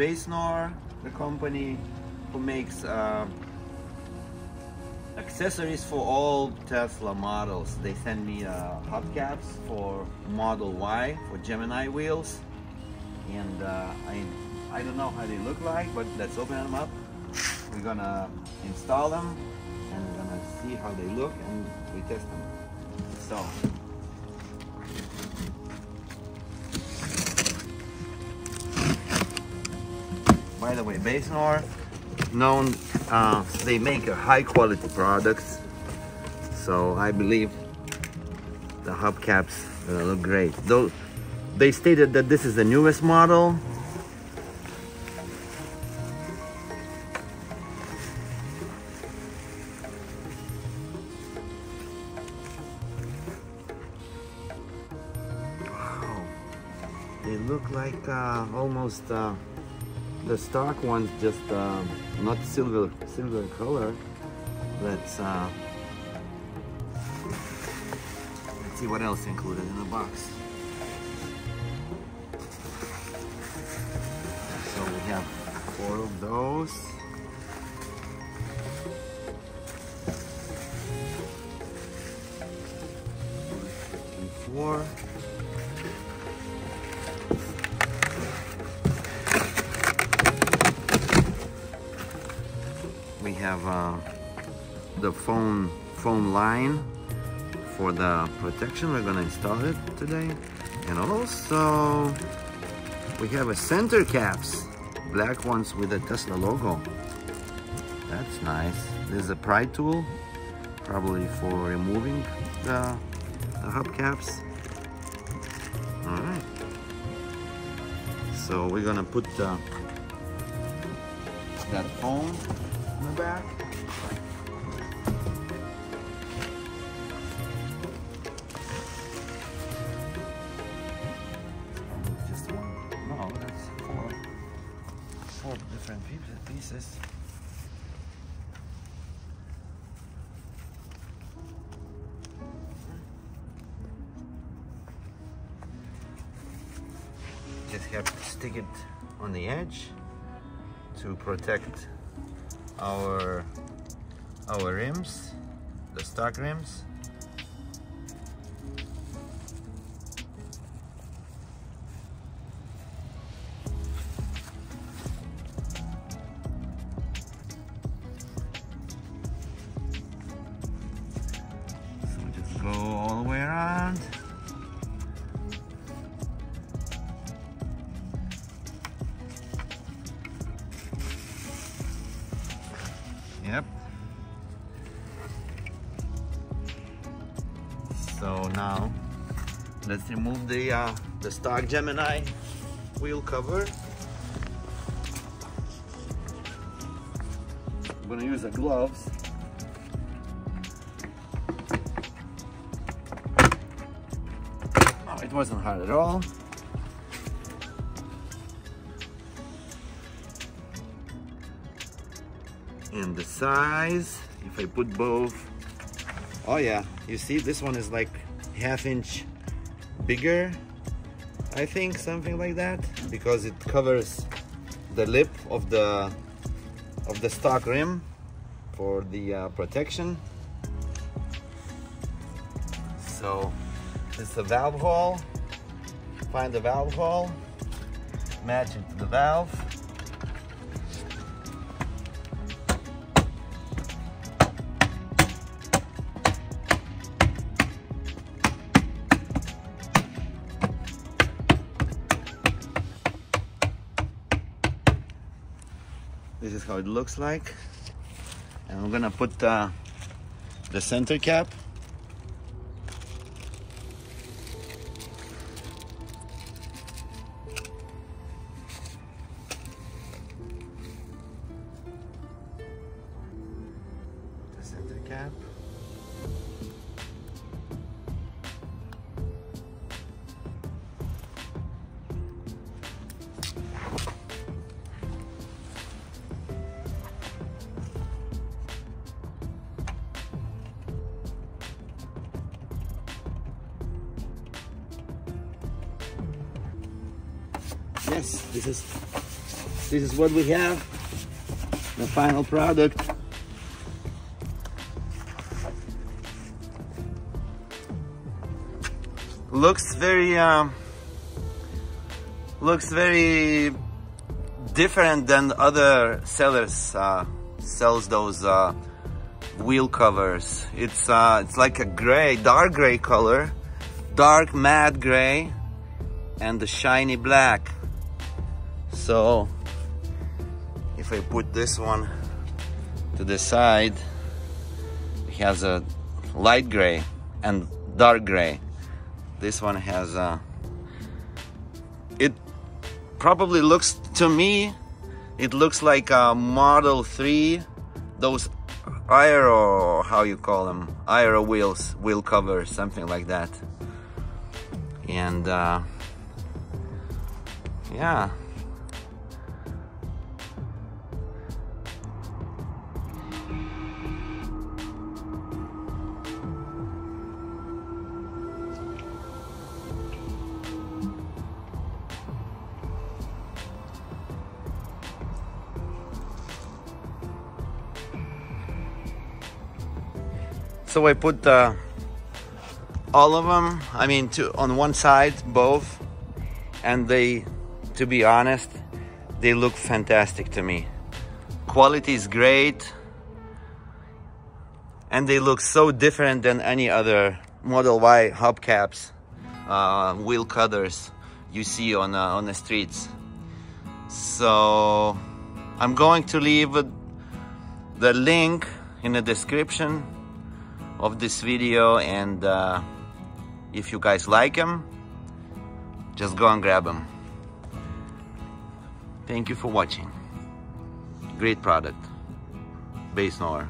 Basenor, the company who makes uh, accessories for all Tesla models. They send me uh, hubcaps for Model Y for Gemini wheels, and uh, I I don't know how they look like, but let's open them up. We're gonna install them and we're gonna see how they look and we test them. So. By the way, Basenor, known, uh, they make a high quality products. So I believe the hubcaps gonna look great. Though they stated that this is the newest model. Wow, they look like uh, almost uh, the stock ones, just uh, not silver silver color. Let's uh, let's see what else included in the box. So we have four of those. Four. Have uh, the phone phone line for the protection. We're gonna install it today, and also we have a center caps, black ones with the Tesla logo. That's nice. There's a pry tool, probably for removing the, the hubcaps. All right. So we're gonna put the, that phone in the back. Just one. No, that's four. Four different pieces. Just have to stick it on the edge to protect our our rims, the stock rims. Yep. So now let's remove the uh, the stock Gemini wheel cover. I'm gonna use the gloves. Oh, it wasn't hard at all. And the size if I put both. Oh yeah you see this one is like half inch bigger I think something like that because it covers the lip of the of the stock rim for the uh, protection. So it's a valve hole. Find the valve hole. Match it to the valve is how it looks like. And I'm gonna put uh, the center cap. The center cap. Yes, this is this is what we have the final product. Looks very um, looks very different than other sellers uh, sells those uh, wheel covers. It's uh, it's like a gray dark gray color dark matte gray and the shiny black so if I put this one to the side it has a light gray and dark gray. This one has a it probably looks to me it looks like a model 3 those aero how you call them aero wheels wheel covers something like that. And uh, yeah So I put uh, all of them, I mean, on one side, both, and they, to be honest, they look fantastic to me. Quality is great, and they look so different than any other Model Y hubcaps, uh, wheel cutters you see on, uh, on the streets. So I'm going to leave the link in the description of this video and uh, if you guys like them just go and grab them thank you for watching. Great product. Basenor